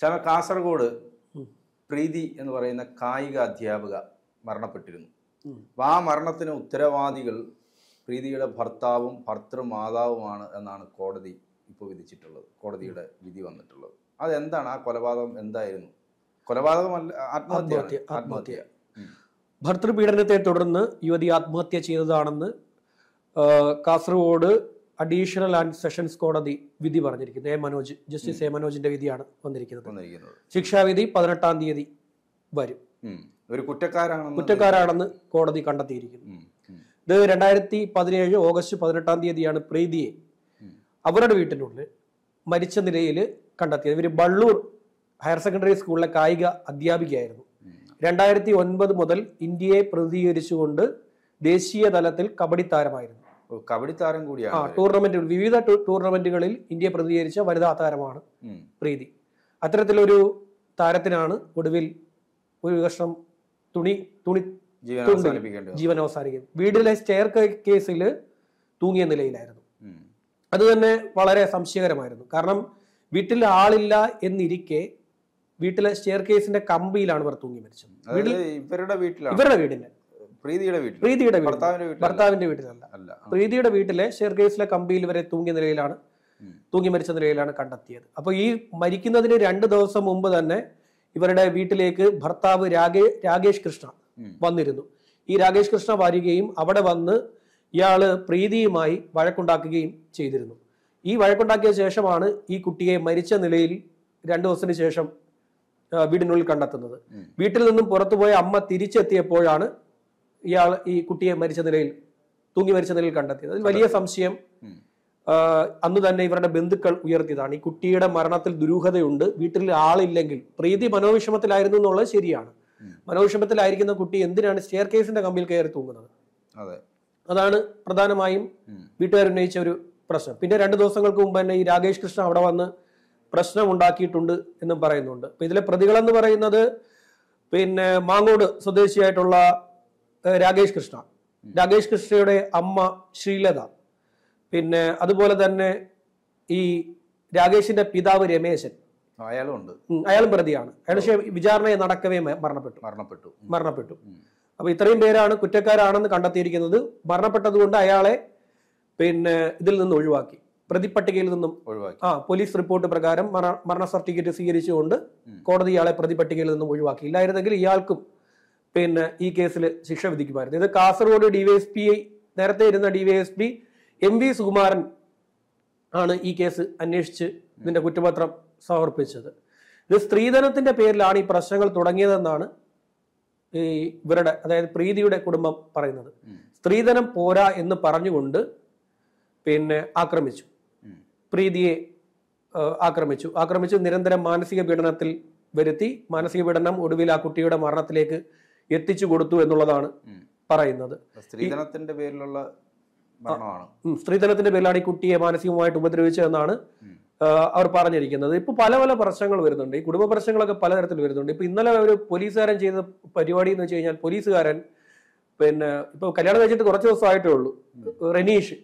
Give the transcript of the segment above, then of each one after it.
ശ്യാമ കാസർഗോഡ് പ്രീതി എന്ന് പറയുന്ന കായിക അധ്യാപിക മരണപ്പെട്ടിരുന്നു. അപ്പോൾ അപ്പൊ ആ മരണത്തിന് ഉത്തരവാദികൾ പ്രീതിയുടെ ഭർത്താവും ഭർത്തൃമാതാവുമാണ് എന്നാണ് കോടതി ഇപ്പോൾ വിധിച്ചിട്ടുള്ളത്. കോടതിയുടെ വിധി വന്നിട്ടുള്ളത്. അതെന്താണ് ആ കൊലപാതകം? എന്തായിരുന്നു? കൊലപാതകമല്ല ആത്മഹത്യ ആത്മഹത്യ, ഭർത്തൃപീഡനത്തെ തുടർന്ന് യുവതി ആത്മഹത്യ ചെയ്തതാണെന്ന് കാസർഗോഡ് അഡീഷണൽ ആൻഡ് സെഷൻസ് കോടതി വിധി പറഞ്ഞിരിക്കുന്നത് എ മനോജ് ജസ്റ്റിസ് എ മനോജിന്റെ വിധിയാണ് വന്നിരിക്കുന്നത്. ശിക്ഷാവിധി പതിനെട്ടാം തീയതി വരും. ഒരു കുറ്റക്കാരാണെന്ന് കുറ്റക്കാരാണെന്ന് കോടതി കണ്ടെത്തിയിരിക്കുന്നു. ഇത് രണ്ടായിരത്തി പതിനേഴ് ഓഗസ്റ്റ് പതിനെട്ടാം തീയതിയാണ് പ്രീതിയെ അവരുടെ വീട്ടിനുള്ളിൽ മരിച്ച നിലയിൽ കണ്ടെത്തിയത്. ഇവർ ബള്ളൂർ ഹയർ സെക്കൻഡറി സ്കൂളിലെ കായിക അധ്യാപികയായിരുന്നു. രണ്ടായിരത്തി ഒൻപത് മുതൽ ഇന്ത്യയെ പ്രതിനിധീകരിച്ചുകൊണ്ട് ദേശീയ തലത്തിൽ കബഡി താരമായിരുന്നു. കബഡി താരം കൂടിയാണ് ടൂർണമെന്റ് ടൂർണമെന്റുകൾ വിവിധ ടൂർണമെന്റുകളിൽ ഇന്ത്യ പ്രതിനിധീകരിച്ച വനിതാ താരമാണ് പ്രീതി. അത്തരത്തിലൊരു താരത്തിനാണ് ഒടുവിൽ ഒരു കഷ്ണം തുണി തുണി ജീവൻ അവസാനിക്കുന്നത് വീടിലെ സ്റ്റെയർ കേസിൽ തൂങ്ങിയ നിലയിലായിരുന്നു. അത് തന്നെ വളരെ സംശയകരമായിരുന്നു. കാരണം വീട്ടിൽ ആളില്ല എന്നിരിക്കെ വീട്ടിലെ സ്റ്റെയർ കേസിന്റെ കമ്പിയിലാണ് ഇവർ തൂങ്ങി മരിച്ചത്. ഇവരുടെ വീട്ടിലാണ്? ഇവരുടെ വീടിന്റെ. പ്രീതിയുടെ വീട്ടിൽ. പ്രീതിയുടെ വീട്ടിൽ. ഭർത്താവിന്റെ വീട്ടിലല്ല. പ്രീതിയുടെ വീട്ടിലെ ഷെയർഗേസിലെ കമ്പിയിൽ വരെ തൂങ്ങിയ നിലയിലാണ്. തൂങ്ങി മരിച്ച നിലയിലാണ് കണ്ടെത്തിയത്. അപ്പോൾ ഈ മരിക്കുന്നതിന് രണ്ട് ദിവസം മുമ്പ് തന്നെ ഇവരുടെ വീട്ടിലേക്ക് ഭർത്താവ് രാഗേ രാകേഷ് കൃഷ്ണ വന്നിരുന്നു. ഈ രാകേഷ് കൃഷ്ണ വരികയും അവിടെ വന്ന് ഇയാൾ പ്രീതിയുമായി വഴക്കുണ്ടാക്കുകയും ചെയ്തിരുന്നു. ഈ വഴക്കുണ്ടാക്കിയ ശേഷമാണ് ഈ കുട്ടിയെ മരിച്ച നിലയിൽ രണ്ടു ദിവസത്തിന് ശേഷം വീടിനുള്ളിൽ കണ്ടെത്തുന്നത്. വീട്ടിൽ നിന്നും പുറത്തുപോയ അമ്മ തിരിച്ചെത്തിയപ്പോഴാണ് ഇയാൾ ഈ കുട്ടിയെ മരിച്ച നിലയിൽ തൂങ്ങി മരിച്ച നിലയിൽ കണ്ടെത്തിയത്. അതിൽ വലിയ സംശയം. അന്ന് തന്നെ ഇവരുടെ ബന്ധുക്കൾ ഉയർത്തിയതാണ്. ഈ കുട്ടിയുടെ മരണത്തിൽ ദുരൂഹതയുണ്ട്. വീട്ടിൽ ആളില്ലെങ്കിൽ പ്രീതി മനോവിഷമത്തിലായിരുന്നു എന്നുള്ളത് ശരിയാണ്. മനോവിഷമത്തിലായിരിക്കുന്ന കുട്ടി എന്തിനാണ് സ്റ്റെയർ കേസിന്റെ കമ്പിൽ കയറി തൂങ്ങുന്നത്? അതെ. അതാണ് പ്രധാനമായും. വീട്ടുകാർ ഉന്നയിച്ച ഒരു പ്രശ്നം. പിന്നെ രണ്ട് ദിവസങ്ങൾക്ക് മുമ്പ് തന്നെ ഈ രാകേഷ് കൃഷ്ണ അവിടെ വന്ന് പ്രശ്നം ഉണ്ടാക്കിയിട്ടുണ്ട് എന്നും പറയുന്നുണ്ട്. അപ്പൊ ഇതിലെ പ്രതികളെന്ന് പറയുന്നത് പിന്നെ മാങ്ങോട് സ്വദേശിയായിട്ടുള്ള രാകേഷ് കൃഷ്ണ. രാകേഷ് കൃഷ്ണയുടെ അമ്മ ശ്രീലത. പിന്നെ അതുപോലെ തന്നെ ഈ രാകേഷിന്റെ പിതാവ് രമേശൻ. അയാളും ഉണ്ട്. അയാളും പ്രതിയാണ്. അയാൾ പക്ഷേ വിചാരണയെ നടക്കവേ മരണപ്പെട്ടു. മരണപ്പെട്ടു. മരണപ്പെട്ടു. അപ്പൊ ഇത്രയും പേരാണ് കുറ്റക്കാരാണെന്ന് കണ്ടെത്തിയിരിക്കുന്നത്. മരണപ്പെട്ടതുകൊണ്ട് അയാളെ പിന്നെ ഇതിൽ നിന്ന് ഒഴിവാക്കി. പ്രതിപട്ടികയിൽ നിന്നും ഒഴിവാക്കി. ആ പോലീസ് റിപ്പോർട്ട് പ്രകാരം മര- മരണ സർട്ടിഫിക്കറ്റ് സ്വീകരിച്ചുകൊണ്ട്. കോടതി ഇയാളെ പ്രതിപട്ടികയിൽ നിന്നും ഒഴിവാക്കി. ഇല്ലായിരുന്നെങ്കിൽ ഇയാൾക്കും പിന്നെ ഈ കേസിൽ ശിക്ഷ വിധിക്കുമായിരുന്നു. ഇത് കാസർഗോഡ് ഡിവൈഎസ്പി നേരത്തെ ഇരുന്ന ഡിവൈഎസ്പി എം വി സുകുമാരൻ ആണ് ഈ കേസ് അന്വേഷിച്ച് ഇതിന്റെ കുറ്റപത്രം സമർപ്പിച്ചത്. ഇത് സ്ത്രീധനത്തിന്റെ പേരിലാണ് ഈ പ്രശ്നങ്ങൾ തുടങ്ങിയതെന്നാണ് ഈ ഇവരുടെ അതായത് പ്രീതിയുടെ കുടുംബം പറയുന്നത്. സ്ത്രീധനം പോരാ എന്ന് പറഞ്ഞുകൊണ്ട് പിന്നെ ആക്രമിച്ചു. പ്രീതിയെ ആക്രമിച്ചു. ആക്രമിച്ചു നിരന്തരം മാനസിക പീഡനത്തിൽ വരുത്തി മാനസിക പീഡനം ഒടുവിൽ ആ കുട്ടിയുടെ മരണത്തിലേക്ക് എത്തിച്ചു കൊടുത്തു എന്നുള്ളതാണ് പറയുന്നത്. സ്ത്രീധനത്തിന്റെ പേരിലുള്ള സ്ത്രീധനത്തിന്റെ പേരിലാണ് ഈ കുട്ടിയെ മാനസികമായിട്ട് ഉപദ്രവിച്ചതെന്നാണ് അവർ പറഞ്ഞിരിക്കുന്നത്. ഇപ്പൊ പല പല പ്രശ്നങ്ങൾ വരുന്നുണ്ട്. ഈ കുടുംബ പ്രശ്നങ്ങളൊക്കെ പലതരത്തിൽ വരുന്നുണ്ട്. ഇപ്പൊ ഇന്നലെ ഒരു പോലീസുകാരൻ ചെയ്ത പരിപാടി എന്ന് വെച്ച് കഴിഞ്ഞാൽ പോലീസുകാരൻ പിന്നെ ഇപ്പൊ കല്യാണം കഴിച്ചിട്ട് കുറച്ച് ദിവസമായിട്ടേ ഉള്ളൂ. റനീഷ്.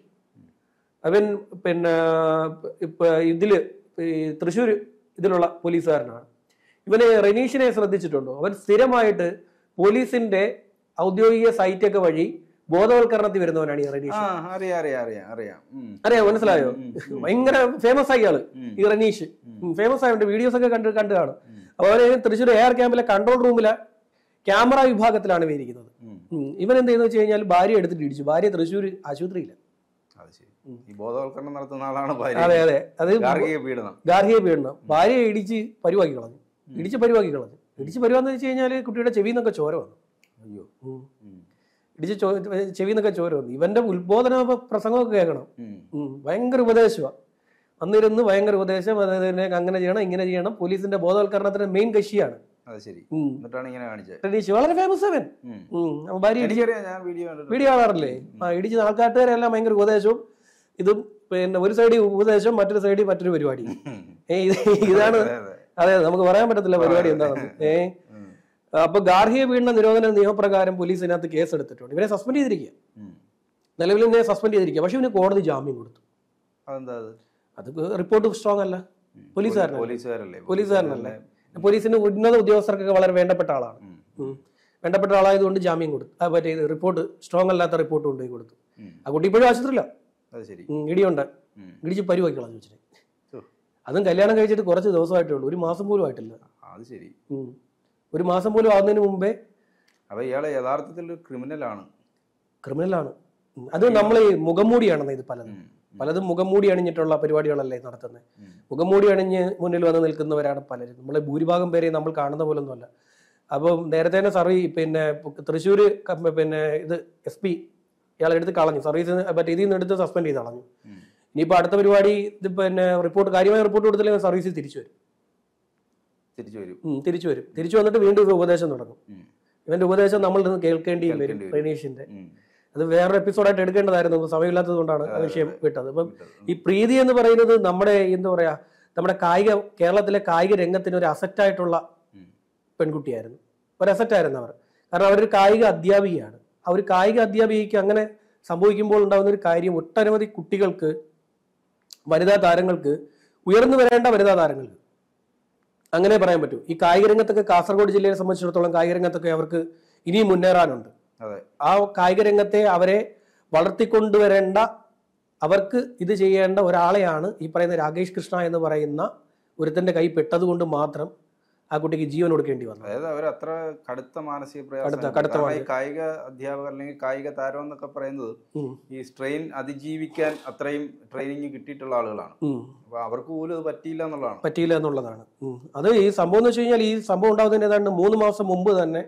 അവൻ പിന്നെ ഇപ്പൊ ഇതിൽ ഈ തൃശ്ശൂർ ഇതിലുള്ള പോലീസുകാരനാണ്. ഇവനെ റനീഷിനെ ശ്രദ്ധിച്ചിട്ടുണ്ടോ? അവൻ സ്ഥിരമായിട്ട് പോലീസിന്റെ ഔദ്യോഗിക സൈറ്റ് ഒക്കെ വഴി ബോധവൽക്കരണത്തിൽ വരുന്നവനാണ് ഈ റനീഷ്. അറിയാം അറിയാം അറിയാം അറിയാം. ഉം. അറിയാം മനസ്സിലായോ. ഭയങ്കര ഫേമസ് ആയി ആൾ. ഈ റനീഷ്. ഫേമസ് ആയതുകൊണ്ട് വീഡിയോസ് ഒക്കെ കണ്ട് കണ്ടു കാണും. അപ്പോൾ അപ്പൊ അവന് തൃശ്ശൂർ എയർ ക്യാമ്പിലെ കൺട്രോൾ റൂമിലെ ക്യാമറ വിഭാഗത്തിലാണ്. ഉം. ഇവൻ എന്ത് ചെയ്യുന്ന വെച്ച് കഴിഞ്ഞാൽ ഭാര്യ എടുത്തിട്ട് ഇടിച്ചു. ഭാര്യ തൃശ്ശൂർ ആശുപത്രിയില്ല. ഈ ബോധവൽക്കരണം നടത്തുന്ന ആളാണ് ഭാര്യ. അതെ അതെ. അത് ഗാർഹിക പീഡനം. ഗാർഹിക പീഡനം. ഭാര്യയെ ഇടിച്ച് പരിവാക്കി കളഞ്ഞു. ഇടിച്ച് പരിവാക്കി കളഞ്ഞു. ഇടിച്ച് പരിവാന്ന് വെച്ച് കഴിഞ്ഞാൽ കുട്ടിയുടെ ചെവിയിൽ നിന്നൊക്കെ ചോര വന്നു. അയ്യോ. ഇടിച്ച് ചോ ചെവിയിൽ നിന്നൊക്കെ ചോര വന്നു. ഇവന്റെ ഉത്ബോധന പ്രസംഗമൊക്കെ കേൾക്കണം. ഭയങ്കര ഉപദേശമാണ് അന്നിരുന്ന് ഭയങ്കര ഉപദേശം. അതായത് അങ്ങനെ ചെയ്യണം ഇങ്ങനെ ചെയ്യണം. പോലീസിന്റെ ബോധവൽക്കരണത്തിന്റെ മെയിൻ കക്ഷിയാണ്. വളരെ ഫേമസ് അവൻ. ഭാര്യ വീഡിയോ കാണാറില്ലേ? ഇടിച്ച് ആൾക്കാട്ടുകാരെല്ലാം ഭയങ്കര ഉപദേശവും. ഇതും പിന്നെ ഒരു സൈഡിൽ ഉപദേശം മറ്റൊരു സൈഡിൽ മറ്റൊരു പരിപാടി. ഇതാണ് അതെ, നമുക്ക് പറയാൻ പറ്റത്തില്ല പരിപാടി എന്താണെന്ന്. ഏ. അപ്പൊ ഗാർഹിക പീഡന നിരോധന നിയമപ്രകാരം പോലീസ് ഇതിനകത്ത് കേസ് എടുത്തിട്ടുണ്ട്. ഇവരെ സസ്പെൻഡ് ചെയ്തിരിക്കുക. നിലവിൽ ഇവനെ സസ്പെൻഡ് ചെയ്തിരിക്കുക. പക്ഷെ ഇവന് കോടതി ജാമ്യം കൊടുത്തു. അത്? റിപ്പോർട്ട് സ്ട്രോങ് അല്ല. പോലീസുകാരനല്ലേ? പോലീസുകാരനല്ലേ? പോലീസിന് ഉന്നത ഉദ്യോഗസ്ഥർക്കൊക്കെ വളരെ വേണ്ടപ്പെട്ട ആളാണ്. വേണ്ടപ്പെട്ട ആളായതുകൊണ്ട് ജാമ്യം കൊടുത്തു. മറ്റേ റിപ്പോർട്ട് സ്ട്രോങ് അല്ലാത്ത റിപ്പോർട്ട് കൊണ്ടുപോയി കൊടുത്തു. ആ കുട്ടി ഇപ്പോഴും ആശുപത്രിയില്ല ഇടിയുണ്ട്. ഇടിച്ച് പരിവാക്കി കളഞ്ഞു വെച്ചിട്ട്. അതും കല്യാണം കഴിച്ചിട്ട് കുറച്ച് ദിവസമായിട്ടേ ഉള്ളൂ. ഒരു മാസം പോലും ആയിട്ടില്ല. അത് ശരി. ഒരു മാസം പോലും ആകുന്നതിന് മുമ്പേ അപ്പൊ ഇയാളെ യഥാർത്ഥത്തിൽ ഒരു ക്രിമിനലാണ് ക്രിമിനൽ ആണ്. അത് നമ്മൾ ഈ മുഖംമൂടിയാണെന്ന് ഇത് പലതും. പലതും മുഖംമൂടി അണിഞ്ഞിട്ടുള്ള പരിപാടികളല്ലേ നടത്തുന്നത്. മുഖംമൂടി അണിഞ്ഞ് മുന്നിൽ വന്ന് നിൽക്കുന്നവരാണ് പലരും. നമ്മളെ ഭൂരിഭാഗം പേരെ നമ്മൾ കാണുന്ന പോലൊന്നുമല്ല. അപ്പം നേരത്തെ തന്നെ സർവീ പിന്നെ തൃശ്ശൂർ പിന്നെ ഇത് എസ് പി ഇയാളെടുത്ത് കളഞ്ഞു. സർവീസ് മറ്റേ ഇതിൽ നിന്ന് എടുത്ത് സസ്പെൻഡ് ചെയ്ത് കളഞ്ഞു. ഇനിയിപ്പോൾ അടുത്ത പരിപാടി ഇത് പിന്നെ റിപ്പോർട്ട് കാര്യമായ റിപ്പോർട്ട് കൊടുത്തില്ലെങ്കിൽ സർവീസിൽ തിരിച്ചു വരും. തിരിച്ചു വരും. തിരിച്ചു വരും. തിരിച്ചു വന്നിട്ട് വീണ്ടും ഉപദേശം തുടങ്ങും. ഇവന്റെ ഉപദേശം നമ്മൾ നിന്ന് കേൾക്കേണ്ടിയും വരും കേൾക്കേണ്ടി വരും. പ്രണീഷിന്റെ. അത് വേറെ എപ്പിസോഡായിട്ട് എടുക്കേണ്ടതായിരുന്നു. സമയമില്ലാത്തത് കൊണ്ടാണ് ആ വിഷയം വിട്ടത്. അപ്പം ഈ പ്രീതി എന്ന് പറയുന്നത് നമ്മുടെ എന്താ പറയാ നമ്മുടെ കായിക കേരളത്തിലെ കായിക രംഗത്തിന് ഒരു അസറ്റായിട്ടുള്ള. പെൺകുട്ടിയായിരുന്നു. ഒരു അസറ്റായിരുന്നു അവർ. കാരണം അവരൊരു കായിക അധ്യാപികയാണ്. ആ ഒരു കായിക അധ്യാപികയ്ക്ക് അങ്ങനെ സംഭവിക്കുമ്പോൾ ഉണ്ടാകുന്ന ഒരു കാര്യം ഒട്ടനവധി കുട്ടികൾക്ക് വനിതാ താരങ്ങൾക്ക് ഉയർന്നു വരേണ്ട വനിതാ താരങ്ങൾക്ക്. അങ്ങനെ പറയാൻ പറ്റൂ. ഈ കായിക രംഗത്തൊക്കെ കാസർഗോഡ് ജില്ലയെ സംബന്ധിച്ചിടത്തോളം കായിക രംഗത്തൊക്കെ അവർക്ക് ഇനിയും മുന്നേറാനുണ്ട്. ആ കായിക രംഗത്തെ അവരെ വളർത്തിക്കൊണ്ടുവരേണ്ട അവർക്ക് ഇത് ചെയ്യേണ്ട ഒരാളെയാണ് ഈ പറയുന്ന രാകേഷ് കൃഷ്ണ എന്ന് പറയുന്ന ഒരുത്തന്റെ കൈ പെട്ടതുകൊണ്ട് മാത്രം ആ കുട്ടിക്ക് ജീവൻ കൊടുക്കേണ്ടി വന്നു. അതായത് അവർ അത്ര കടുത്ത മാനസിക പ്രയാസം കായിക അധ്യാപകർ അല്ലെങ്കിൽ കായിക താരം എന്നൊക്കെ പറയുന്നത് ഈ സ്ട്രെയിൻ അതിജീവിക്കാൻ അത്രയും ട്രെയിനിങ് കിട്ടിയിട്ടുള്ള ആളുകളാണ്. അപ്പൊ അവർക്ക് പോലും അത് പറ്റിയില്ല എന്നുള്ളതാണ്. പറ്റിയില്ല എന്നുള്ളതാണ്. അത് ഈ സംഭവം എന്ന് വെച്ച് കഴിഞ്ഞാൽ ഈ സംഭവം ഉണ്ടാകുന്നതിന് ഏതാണ്ട് മൂന്ന് മാസം മുമ്പ് തന്നെ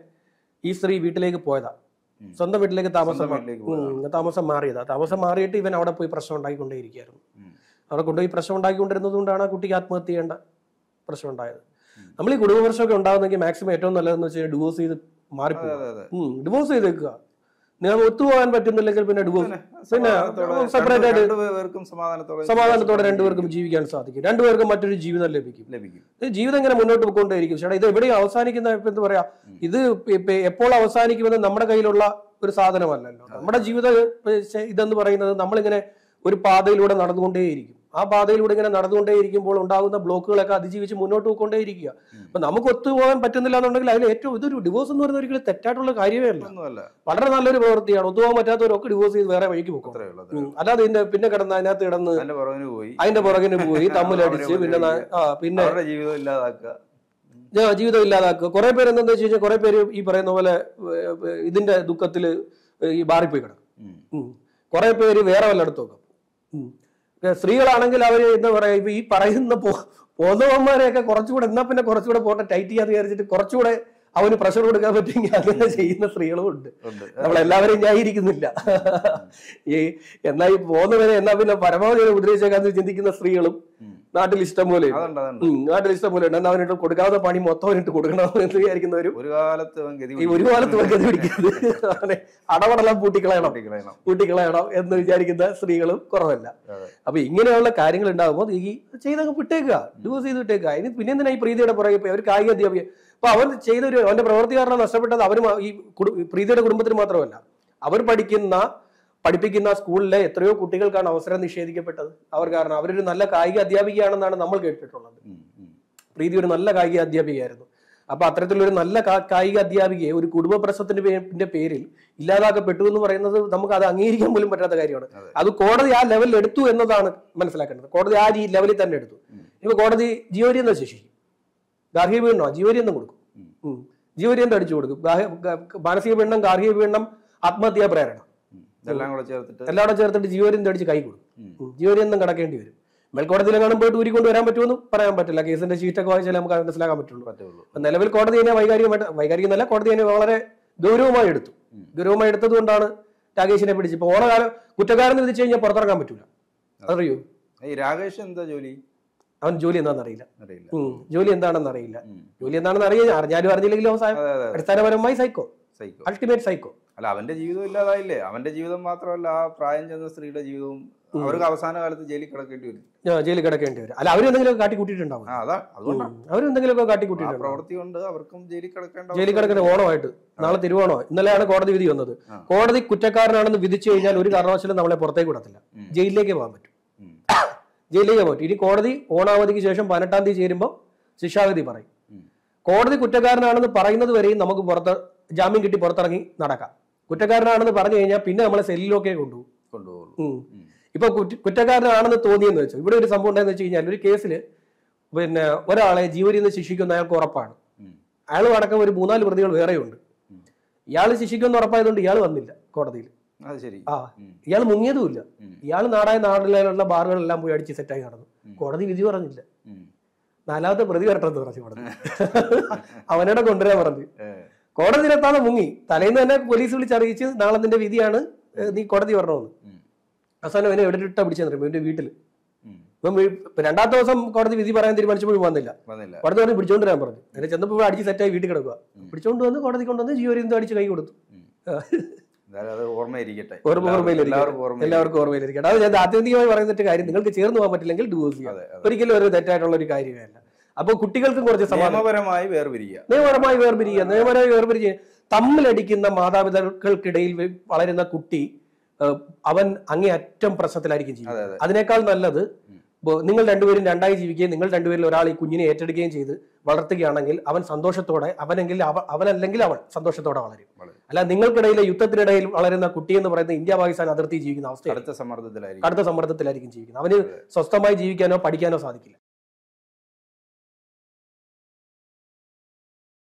ഈ സ്ത്രീ വീട്ടിലേക്ക് പോയതാ. സ്വന്തം വീട്ടിലേക്ക് താമസം. താമസം മാറിയതാ. താമസം മാറിയിട്ട് ഇവൻ അവിടെ പോയി പ്രശ്നം ഉണ്ടാക്കിക്കൊണ്ടേയിരിക്കുകയായിരുന്നു. അവിടെ കൊണ്ടുപോയി പ്രശ്നം ഉണ്ടാക്കിക്കൊണ്ടിരുന്നത് കൊണ്ടാണ് ആ കുട്ടിക്ക് ആത്മഹത്യ ചെയ്യേണ്ട പ്രശ്നം ഉണ്ടായത്. നമ്മൾ ഈ കുടുംബ പ്രശ്നമൊക്കെ ഉണ്ടാകുന്നെങ്കിൽ മാക്സിമം ഏറ്റവും നല്ലതെന്ന് വെച്ച് കഴിഞ്ഞാൽ ഡിവോഴ്സ് ചെയ്ത് മാറിപ്പോകും ഡിവോഴ്സ് ചെയ്തേക്കുക. നിങ്ങൾ ഒത്തുപോകാൻ പറ്റുന്നില്ലെങ്കിൽ പിന്നെ ഡിവോഴ്സ് പിന്നെ സമാധാനത്തോടെ ആയിട്ട് രണ്ടുപേർക്കും സമാധാനത്തോടെ സമാധാനത്തോടെ രണ്ടുപേർക്കും ജീവിക്കാൻ സാധിക്കും. രണ്ടുപേർക്കും മറ്റൊരു ജീവിതം ലഭിക്കും. ലഭിക്കും. ജീവിതം ഇങ്ങനെ മുന്നോട്ട് പോയിക്കൊണ്ടേയിരിക്കും. ചേട്ടാ ഇത് എവിടെയും അവസാനിക്കുന്ന എന്താ പറയാ? ഇത് എപ്പോൾ അവസാനിക്കുമെന്ന് നമ്മുടെ കയ്യിലുള്ള ഒരു സാധനമല്ലല്ലോ. നമ്മുടെ ജീവിത ഇതെന്ന് പറയുന്നത് നമ്മളിങ്ങനെ ഒരു പാതയിലൂടെ നടന്നുകൊണ്ടേയിരിക്കും. ആ പാതയിലൂടെ ഇങ്ങനെ നടന്നുകൊണ്ടേയിരിക്കുമ്പോൾ ഉണ്ടാകുന്ന ബ്ലോക്കുകളൊക്കെ അതിജീവിച്ച് മുന്നോട്ട് പോയിക്കൊണ്ടേയിരിക്കുക. അപ്പൊ നമുക്ക് ഒത്തുപോകാൻ പറ്റുന്നില്ല എന്നുണ്ടെങ്കിൽ അതിൽ ഏറ്റവും ഇതൊരു ഡിവോഴ്സ് എന്ന് പറയുന്ന ഒരിക്കലും തെറ്റായിട്ടുള്ള കാര്യമേ അല്ല. വളരെ നല്ലൊരു പ്രവൃത്തിയാണ്. ഒത്തുപോകാൻ പറ്റാത്തവരൊക്കെ ഡിവോഴ്സ് ചെയ്ത് വേറെ വഴിക്ക് പോകും. അല്ലാതെ ഇതിന്റെ പിന്നെ കിടന്ന് അതിനകത്ത് കിടന്ന് അതിന്റെ പുറകിന് പോയി. തമ്മിലടിച്ച് പിന്നെ പിന്നെ ഞാൻ ജീവിതം ഇല്ലാതാക്കുക. ജ- ജീവിതം ഇല്ലാതാക്കുക. കുറെ പേര് എന്താണെന്ന് വെച്ച് കഴിഞ്ഞാൽ കുറെ പേര് ഈ പറയുന്ന പോലെ ഇതിന്റെ ദുഃഖത്തിൽ ഈ ബാറിപ്പോയി കിടക്കും. കുറെ പേര് വേറെ വല്ലയിടത്തും ഒക്കെ ഉം. ഏർ, സ്ത്രീകളാണെങ്കിൽ അവർ എന്താ പറയുക ഇപ്പൊ ഈ പറയുന്ന പോന്നവന്മാരെയൊക്കെ കുറച്ചുകൂടെ എന്നാ പിന്നെ കുറച്ചുകൂടെ പോട്ടെ ടൈറ്റ് ചെയ്യാന്ന് വിചാരിച്ചിട്ട് കുറച്ചുകൂടെ അവന് പ്രഷർ കൊടുക്കാൻ പറ്റുമെങ്കിൽ അങ്ങനെ ചെയ്യുന്ന സ്ത്രീകളും ഉണ്ട്. നമ്മളെല്ലാവരും നമ്മളെല്ലാവരെയും ന്യായീകരിക്കുന്നില്ല ഈ എന്നാ ഈ പോകുന്നവരെ എന്നാ പിന്നെ പരമാവധി അവരെ ഉപദ്രവിച്ചേക്കാന്ന് ചിന്തിക്കുന്ന സ്ത്രീകളും. നാട്ടിൽ ഇഷ്ടം പോലെ നാട്ടിൽ ഇഷ്ടം പോലെ ഉണ്ട് അവനിട്ട് കൊടുക്കാത്ത പണി മൊത്തം അവനിട്ട് കൊടുക്കണം എന്ന് വിചാരിക്കുന്നവരും ഒരു കാലത്ത് ഒരു കാലത്ത് ഗതി പിടിക്കുന്നത് അവനെ അടവടலாம் പൂട്ടിക്കളയണം. പൂട്ടിക്കളയണം. എന്ന് വിചാരിക്കുന്ന സ്ത്രീകളും കുറവല്ല. അപ്പൊ ഇങ്ങനെയുള്ള കാര്യങ്ങൾ ഉണ്ടാകുമ്പോൾ ഈ ചെയ്തങ്ങ് വിട്ടേക്കുക. ഡ്യൂസ് ചെയ്ത് വിട്ടേക്കുക. ഇനി പിന്നെ എന്തിനാ ഈ പ്രീതിയുടെ പുറകെ പോയി? അവർ കായിക അധ്യാപിക അപ്പൊ അവൻ ചെയ്തൊരു അവന്റെ പ്രവൃത്തി കാരണം നഷ്ടപ്പെട്ടത് അവർ ഈ പ്രീതിയുടെ കുടുംബത്തിന് മാത്രമല്ല. അവർ പഠിക്കുന്ന പഠിപ്പിക്കുന്ന സ്കൂളിലെ എത്രയോ കുട്ടികൾക്കാണ് അവസരം നിഷേധിക്കപ്പെട്ടത്. അവർ കാരണം അവരൊരു നല്ല കായിക അധ്യാപികയാണെന്നാണ് നമ്മൾ കേട്ടിട്ടുള്ളത്. പ്രീതി ഒരു നല്ല കായിക അധ്യാപികയായിരുന്നു. അപ്പൊ അത്തരത്തിലൊരു നല്ല കായിക അധ്യാപികയെ ഒരു കുടുംബ പ്രശ്നത്തിന്റെ പേരിൽ ഇല്ലാതാക്കപ്പെട്ടു എന്ന് പറയുന്നത് നമുക്ക് അത് അംഗീകരിക്കാൻ പോലും പറ്റാത്ത കാര്യമാണ്. അത്. കോടതി ആ ലെവലിൽ എടുത്തു എന്നതാണ് മനസ്സിലാക്കേണ്ടത്. കോടതി ആ രീതി ലെവലിൽ തന്നെ എടുത്തു. ഇപ്പൊ കോടതി ജീവരി എന്ന് ശേഷിക്കും? ഗാർഹിക പീഡനോ? ജീവരി എന്ന് കൊടുക്കും. ജീവരി എന്ന് അടിച്ചു കൊടുക്കും? മാനസിക പീഡനം ഗാർഹിക പീഡനം ആത്മഹത്യാ പ്രേരണ. ഇതെല്ലാം കൂടെ ചേർത്തിട്ട് എല്ലാവരും ചേർത്തിട്ട് ജീവരി അടിച്ച് കൈ കൊടുക്കും എന്നും കിടക്കേണ്ടി വരും. മേൽക്കോടതിയിലെങ്ങാനും പോയിട്ട് ഊരിക്കൊണ്ട് വരാൻ പറ്റുമെന്ന് പറയാൻ പറ്റില്ല. കേസിന്റെ ഷീറ്റൊക്കെ വായിച്ചാലേ നമുക്ക് മനസ്സിലാക്കാൻ പറ്റുള്ളൂ. പറ്റുള്ളൂ. നിലവിൽ കോടതി തന്നെ വൈകാരികമായിട്ട് വൈകാരികം എന്നല്ല കോടതി തന്നെ വളരെ ഗൗരവമായി എടുത്തു. ഗൗരവമായി എടുത്തത് കൊണ്ടാണ് രാകേഷിനെ പിടിച്ച്. ഇപ്പൊ ഓണകാലം കുറ്റക്കാരൻ വിധിച്ചു കഴിഞ്ഞാൽ പുറത്തിറങ്ങാൻ പറ്റൂല. അതറിയോ? ഈ രാകേഷ് എന്താ ജോലി? അവൻ ജോലി എന്താണെന്ന് അറിയില്ല. ജോലി എന്താണെന്ന് അറിയില്ല. ജോലി എന്താണെന്ന് അറിയാൻ അറിഞ്ഞാലും അറിഞ്ഞില്ലെങ്കിലും അവസാനം അടിസ്ഥാനപരമായി സൈക്കോ. സൈക്കോ. Ultimate psycho. അല്ല അവന്റെ ജീവിതം ഇല്ലാതായില്ലേ? അവന്റെ ജീവിതം മാത്രമല്ല ആ പ്രായം ചെന്ന സ്ത്രീയുടെ ജീവിതവും അവർക്ക് അവസാന കാലത്ത് ജയിലിൽ കിടക്കേണ്ടി വരും. ജയിലിൽ കിടക്കേണ്ടി വരും. അല്ല അവരെന്തെങ്കിലുമൊക്കെ കാട്ടിക്കൂട്ടിയിട്ടുണ്ടാവും. അതാ അവരെന്തെങ്കിലുമൊക്കെ ആ പ്രവൃത്തി കൊണ്ട് അവർക്കും ജയിലിൽ കിടക്കേണ്ട ജയിലിൽ കിടക്കുന്ന ഓണമായിട്ട്. നാളെ തിരുവോണോ. ഇന്നലെയാണ് കോടതി വിധി വന്നത്. കോടതി കുറ്റക്കാരനാണെന്ന് വിധിച്ചു കഴിഞ്ഞാൽ ഒരു കാരണവശാലും നമ്മളെ പുറത്തേക്ക് വിടത്തില്ല. ജയിലിലേക്ക് പോകാൻ പറ്റും. ജയിലിലേക്ക് പറ്റും. ഇനി കോടതി ഓണാവധിക്ക് ശേഷം പതിനെട്ടാം തീയതി ചേരുമ്പോൾ ശിക്ഷാവിധി പറയും. കോടതി കുറ്റക്കാരനാണെന്ന് പറയുന്നത് വരെയും നമുക്ക് പുറത്ത് ജാമ്യം കിട്ടി പുറത്തിറങ്ങി നടക്കാം. കുറ്റക്കാരനാണെന്ന് പറഞ്ഞു കഴിഞ്ഞാൽ പിന്നെ നമ്മളെ സെല്ലിലൊക്കെ കൊണ്ടുപോകും. കൊണ്ടുപോകും. ഇപ്പൊ കുറ്റ- കുറ്റക്കാരനാണെന്ന് തോന്നിയെന്ന് വെച്ചു ഇവിടെ ഒരു സംഭവം ഉണ്ടായെന്ന് വെച്ച് കഴിഞ്ഞാൽ ഒരു കേസിൽ പിന്നെ ഒരാളെ ജീവനിൽ നിന്ന് ശിക്ഷിക്കുന്ന അയാൾക്ക് ഉറപ്പാണ്. അയാൾ അടക്കം ഒരു മൂന്നാൽ പ്രതികൾ വേറെയുണ്ട്. ഇയാൾ ശിക്ഷിക്കുമെന്ന് ഉറപ്പായതുകൊണ്ട് ഇയാൾ വന്നില്ല കോടതിയിൽ. ആ ഇയാൾ മുങ്ങിയതുമില്ല. ഇല്ല ഇയാൾ നാടായ നാടിലുള്ള ബാറുകളെല്ലാം പോയി അടിച്ച് സെറ്റായി നടന്നു. കോടതി വിധി പറഞ്ഞില്ല. നാലാമത്തെ പ്രതി വരട്ടെന്ന് പറഞ്ഞു കോടതി. അവനോട് കൊണ്ടുവരാൻ പറഞ്ഞു. കോടതിയിലെത്താതെ മുങ്ങി. തലേന്ന് തന്നെ പോലീസ് വിളിച്ചറിയിച്ച് നാളെ നിന്റെ വിധിയാണ് നീ കോടതി വരണമെന്ന്. അവസാനം അവനെ എവിടെ ഇട്ടാ പിടിച്ചെന്നറിയുമ്പോ എന്റെ വീട്ടിൽ. ഇപ്പം രണ്ടാമത്തെ ദിവസം കോടതി വിധി പറയാൻ തീരുമാനിച്ചപ്പോഴും വന്നില്ല. കോടതി പറഞ്ഞ് പിടിച്ചോണ്ട് വരാൻ പറഞ്ഞു. എന്നെ ചെന്നപ്പോൾ അടിച്ച് സെറ്റായി വീട്ടിൽ കിടക്കുക പിടിച്ചോണ്ട് വന്ന് കോടതി കൊണ്ടുവന്ന് ജീവരിന്തം അടിച്ച് കൈ കൊടുത്തു. ഓർമ്മയിരിക്കട്ടെ ഓർമ്മ എല്ലാവർക്കും- ഓർമ്മയിലിരിക്കട്ടെ. അത് ഞാൻ ആത്യന്തികമായി പറയുന്നിട്ട് കാര്യം നിങ്ങൾക്ക് ചേർന്ന് പോകാൻ പറ്റില്ലെങ്കിൽ ഡിവോഴ്സ് ചെയ്യാം അതെ അതെ. ഒരിക്കലും ഒരു തെറ്റായിട്ടുള്ള ഒരു കാര്യമല്ല അപ്പൊ കുട്ടികൾക്കും കുറച്ച് നിയമപരമായി വേർപിരിക്കുക നിയമപരമായി വേർപിരിക്കുക നിയമപരമായി വേർപിരിക്കുക തമ്മിലടിക്കുന്ന മാതാപിതാക്കൾക്കിടയിൽ വളരുന്ന കുട്ടി അവൻ അങ്ങേയറ്റം പ്രശ്നത്തിലായിരിക്കും ചെയ്യുന്നത് അതിനേക്കാൾ നല്ലത് നിങ്ങൾ രണ്ടുപേരും രണ്ടായി ജീവിക്കുകയും നിങ്ങൾ രണ്ടുപേരിൽ ഒരാൾ ഈ കുഞ്ഞിനെ ഏറ്റെടുക്കുകയും ചെയ്ത് വളർത്തുകയാണെങ്കിൽ അവൻ സന്തോഷത്തോടെ അവനെങ്കിൽ അവൻ അല്ലെങ്കിൽ അവൾ സന്തോഷത്തോടെ വളരും. അല്ല നിങ്ങൾക്കിടയിലെ യുദ്ധത്തിനിടയിൽ വളരുന്ന കുട്ടി എന്ന് പറയുന്നത് ഇന്ത്യ പാകിസ്ഥാൻ അതിർത്തി ജീവിക്കുന്ന അവസ്ഥ അടുത്ത സമ്മർദ്ദത്തിലായിരിക്കും. അടുത്ത സമ്മർദ്ദത്തിലായിരിക്കും ജീവിക്കുന്നത്. അവന് സ്വസ്ഥമായി ജീവിക്കാനോ പഠിക്കാനോ സാധിക്കില്ല.